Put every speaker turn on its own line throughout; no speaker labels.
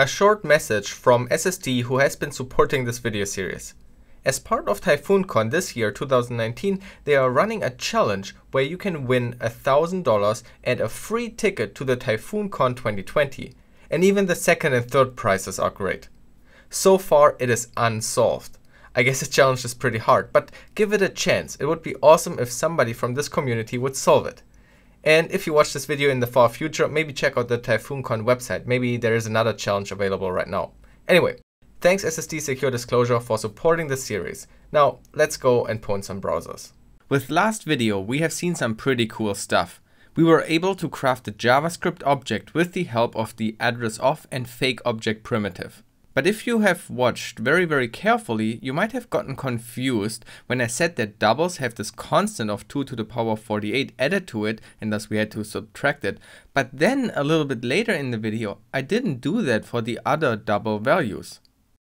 A short message from SSD who has been supporting this video series. As part of TyphoonCon this year 2019, they are running a challenge where you can win $1000 and a free ticket to the TyphoonCon 2020. And even the second and third prizes are great. So far it is unsolved. I guess the challenge is pretty hard, but give it a chance. It would be awesome if somebody from this community would solve it. And if you watch this video in the far future, maybe check out the TyphoonCon website. Maybe there is another challenge available right now. Anyway, thanks SSD Secure Disclosure for supporting this series. Now, let's go and point some browsers. With last video, we have seen some pretty cool stuff. We were able to craft a JavaScript object with the help of the address of and fake object primitive. But if you have watched very very carefully, you might have gotten confused when I said that doubles have this constant of 2 to the power of 48 added to it and thus we had to subtract it. But then a little bit later in the video, I didn't do that for the other double values.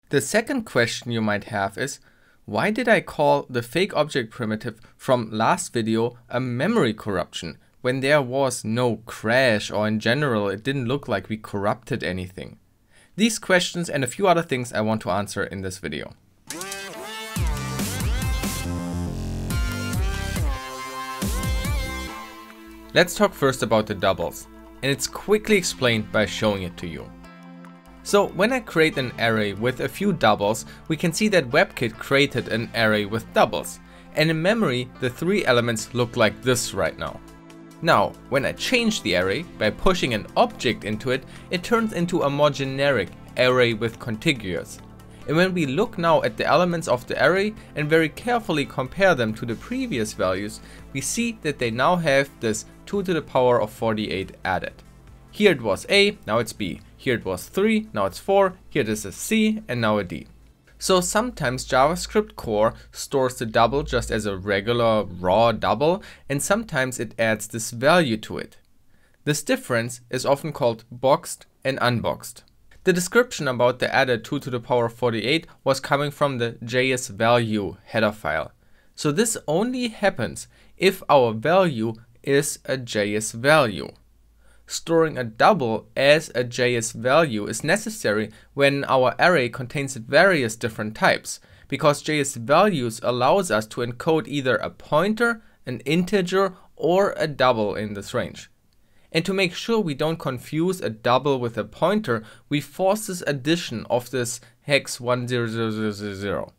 The second question you might have is, why did I call the fake object primitive from last video a memory corruption when there was no crash or in general it didn't look like we corrupted anything? These questions and a few other things I want to answer in this video. Let's talk first about the doubles, and it's quickly explained by showing it to you. So when I create an array with a few doubles, we can see that WebKit created an array with doubles, and in memory the three elements look like this right now. Now, when I change the array by pushing an object into it, it turns into a more generic array with contiguous. And when we look now at the elements of the array and very carefully compare them to the previous values, we see that they now have this 2 to the power of 48 added. Here it was A, now it's B. Here it was 3, now it's 4. Here this is C and now a D. So sometimes JavaScript core stores the double just as a regular raw double and sometimes it adds this value to it. This difference is often called boxed and unboxed. The description about the added 2 to the power 48 was coming from the JS value header file. So this only happens if our value is a JS value storing a double as a JS value is necessary when our array contains various different types, because JS values allows us to encode either a pointer, an integer, or a double in this range. And to make sure we don't confuse a double with a pointer, we force this addition of this hex 10000.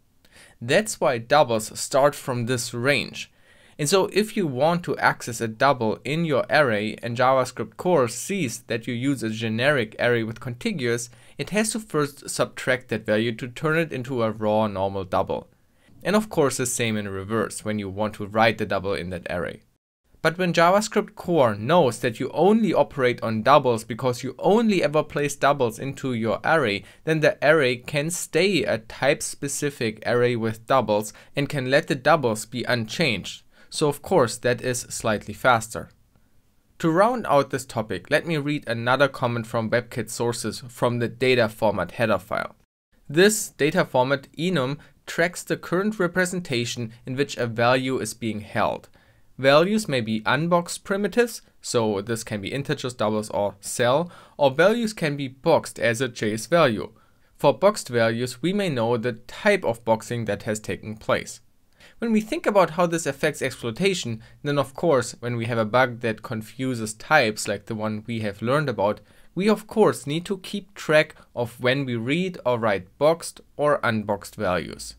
That's why doubles start from this range. And so if you want to access a double in your array and JavaScript core sees that you use a generic array with contiguous, it has to first subtract that value to turn it into a raw normal double. And of course the same in reverse when you want to write the double in that array. But when JavaScript core knows that you only operate on doubles because you only ever place doubles into your array, then the array can stay a type specific array with doubles and can let the doubles be unchanged so of course that is slightly faster. To round out this topic, let me read another comment from WebKit sources from the data format header file. This data format enum tracks the current representation in which a value is being held. Values may be unboxed primitives, so this can be integers, doubles or cell, or values can be boxed as a JS value. For boxed values, we may know the type of boxing that has taken place. When we think about how this affects exploitation, then of course, when we have a bug that confuses types like the one we have learned about, we of course need to keep track of when we read or write boxed or unboxed values.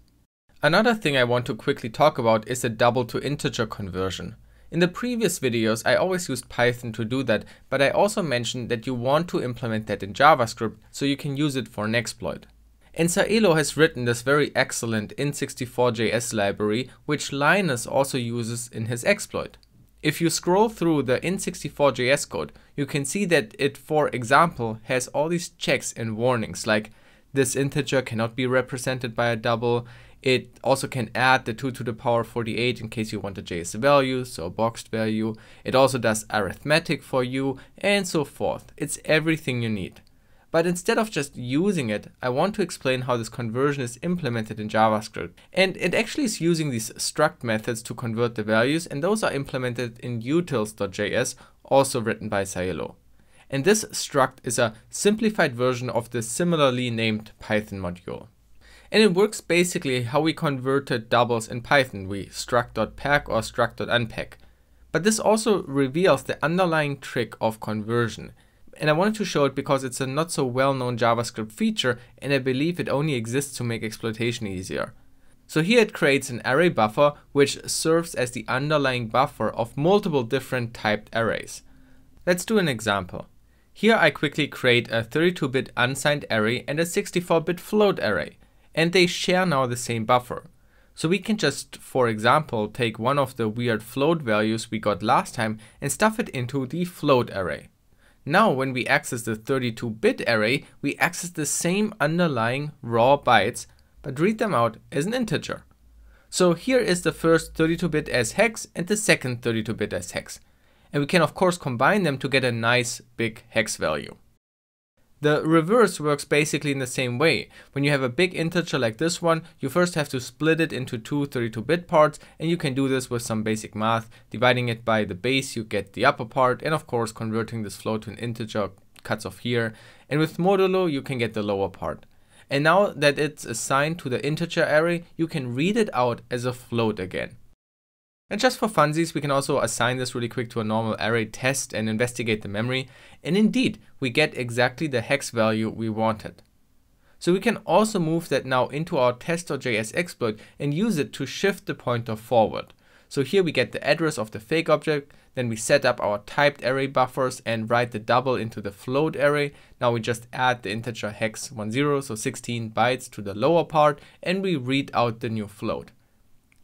Another thing I want to quickly talk about is the double to integer conversion. In the previous videos I always used Python to do that, but I also mentioned that you want to implement that in JavaScript so you can use it for an exploit. And Saelo has written this very excellent in64.js library, which Linus also uses in his exploit. If you scroll through the in64.js code, you can see that it, for example, has all these checks and warnings like this integer cannot be represented by a double. It also can add the 2 to the power 48 in case you want a JS value, so a boxed value. It also does arithmetic for you and so forth. It's everything you need. But instead of just using it, I want to explain how this conversion is implemented in JavaScript. And it actually is using these struct methods to convert the values, and those are implemented in utils.js, also written by Saelo. And this struct is a simplified version of the similarly named Python module. And it works basically how we converted doubles in Python, we struct.pack or struct.unpack. But this also reveals the underlying trick of conversion. And I wanted to show it because it's a not so well known JavaScript feature and I believe it only exists to make exploitation easier. So here it creates an array buffer which serves as the underlying buffer of multiple different typed arrays. Let's do an example. Here I quickly create a 32-bit unsigned array and a 64-bit float array, and they share now the same buffer. So we can just, for example, take one of the weird float values we got last time and stuff it into the float array. Now when we access the 32-bit array, we access the same underlying raw bytes, but read them out as an integer. So here is the first 32-bit as hex and the second 32-bit as hex. And we can of course combine them to get a nice big hex value. The reverse works basically in the same way. When you have a big integer like this one, you first have to split it into two 32-bit parts and you can do this with some basic math. Dividing it by the base you get the upper part and of course converting this float to an integer cuts off here. And with modulo you can get the lower part. And now that it's assigned to the integer array, you can read it out as a float again. And just for funsies, we can also assign this really quick to a normal array test and investigate the memory. And indeed, we get exactly the hex value we wanted. So we can also move that now into our test.js exploit and use it to shift the pointer forward. So here we get the address of the fake object, then we set up our typed array buffers and write the double into the float array. Now we just add the integer hex 10, so 16 bytes to the lower part, and we read out the new float.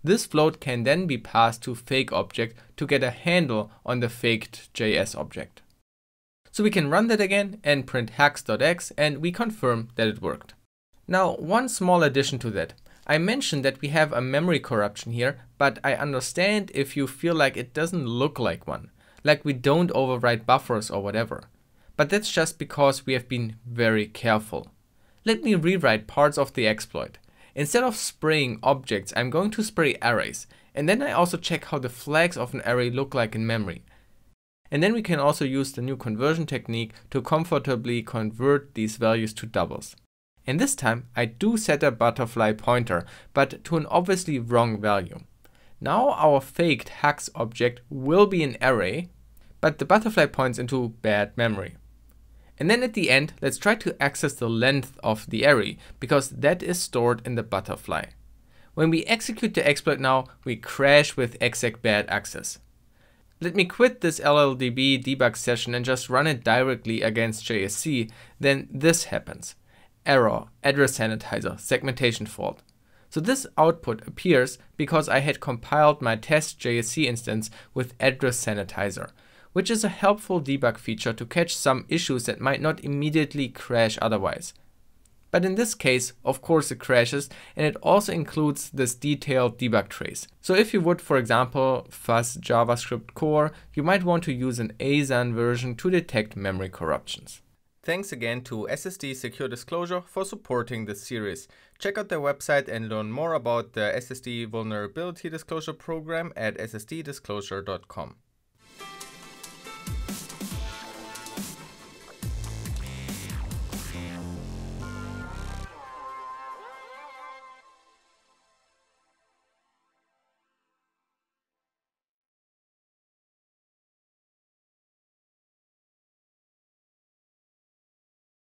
This float can then be passed to fake object to get a handle on the faked JS object. So we can run that again and print hex.x and we confirm that it worked. Now one small addition to that. I mentioned that we have a memory corruption here, but I understand if you feel like it doesn't look like one, like we don't overwrite buffers or whatever. But that's just because we have been very careful. Let me rewrite parts of the exploit. Instead of spraying objects, I'm going to spray arrays. And then I also check how the flags of an array look like in memory. And then we can also use the new conversion technique to comfortably convert these values to doubles. And this time I do set a butterfly pointer, but to an obviously wrong value. Now our faked hex object will be an array, but the butterfly points into bad memory. And then at the end, let's try to access the length of the array, because that is stored in the butterfly. When we execute the exploit now, we crash with exec bad access. Let me quit this LLDB debug session and just run it directly against JSC, then this happens. Error, address sanitizer, segmentation fault. So this output appears because I had compiled my test JSC instance with address sanitizer, which is a helpful debug feature to catch some issues that might not immediately crash otherwise. But in this case, of course it crashes and it also includes this detailed debug trace. So if you would, for example, fuzz JavaScript core, you might want to use an ASAN version to detect memory corruptions. Thanks again to SSD Secure Disclosure for supporting this series. Check out their website and learn more about the SSD Vulnerability Disclosure Program at ssddisclosure.com.